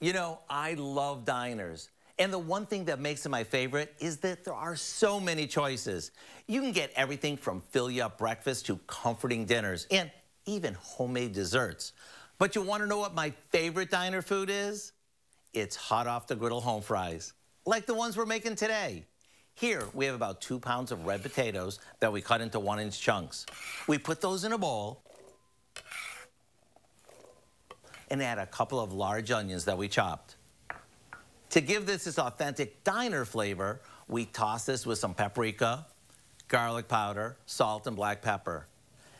You know, I love diners. And the one thing that makes them my favorite is that there are so many choices. You can get everything from fill you up breakfast to comforting dinners and even homemade desserts. But you want to know what my favorite diner food is? It's hot off the griddle home fries, like the ones we're making today. Here, we have about two pounds of red potatoes that we cut into one inch chunks. We put those in a bowl and add a couple of large onions that we chopped. To give this this authentic diner flavor, we toss this with some paprika, garlic powder, salt, and black pepper.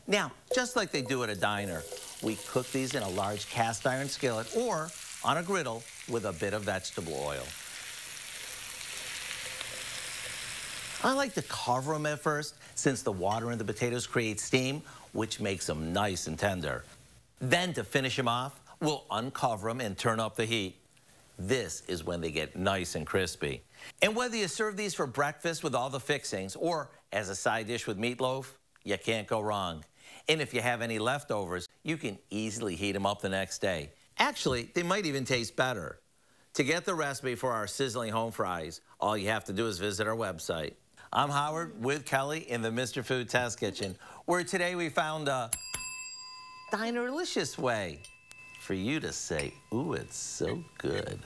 Now, just like they do at a diner, we cook these in a large cast iron skillet or on a griddle with a bit of vegetable oil. I like to cover them at first since the water in the potatoes creates steam, which makes them nice and tender. Then to finish them off, we'll uncover them and turn up the heat. This is when they get nice and crispy. And whether you serve these for breakfast with all the fixings or as a side dish with meatloaf, you can't go wrong. And if you have any leftovers, you can easily heat them up the next day. Actually, they might even taste better. To get the recipe for our sizzling home fries, all you have to do is visit our website. I'm Howard with Kelly in the Mr. Food Test Kitchen, where today we found a dinerlicious way for you to say, ooh, it's so good.